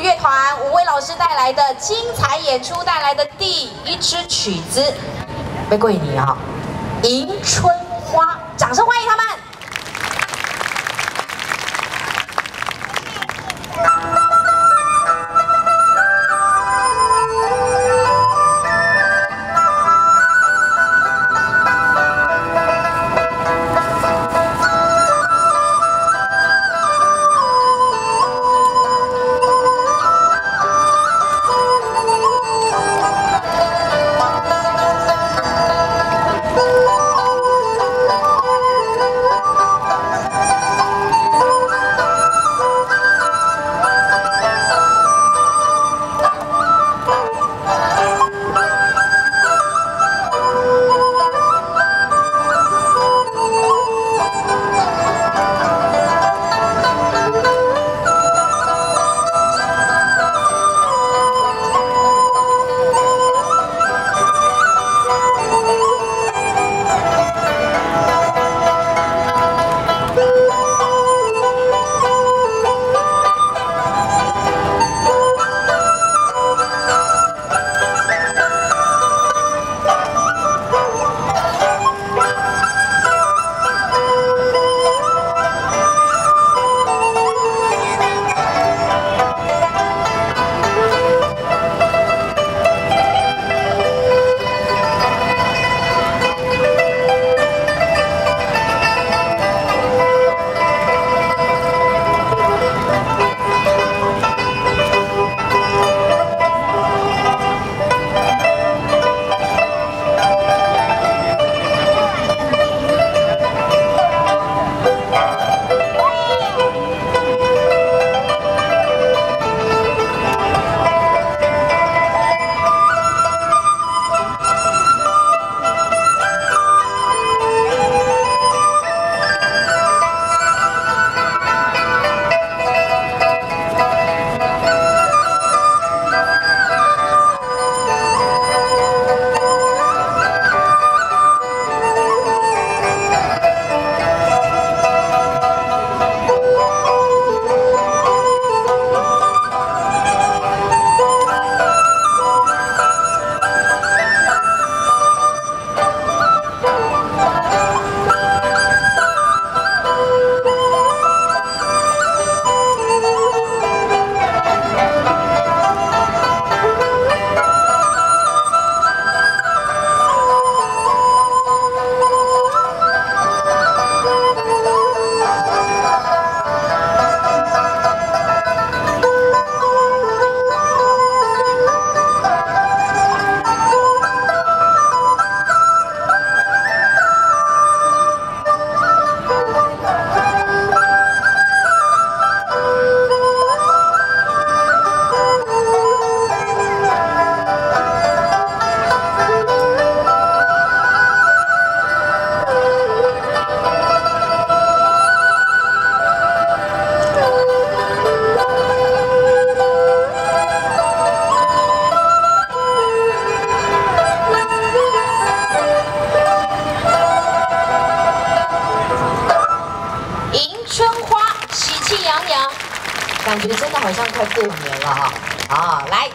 乐团五位老师带来的精彩演出，带来的第一支曲子，玫瑰你啊，迎春花，掌声欢迎他感觉真的好像快过年了哈！啊，来。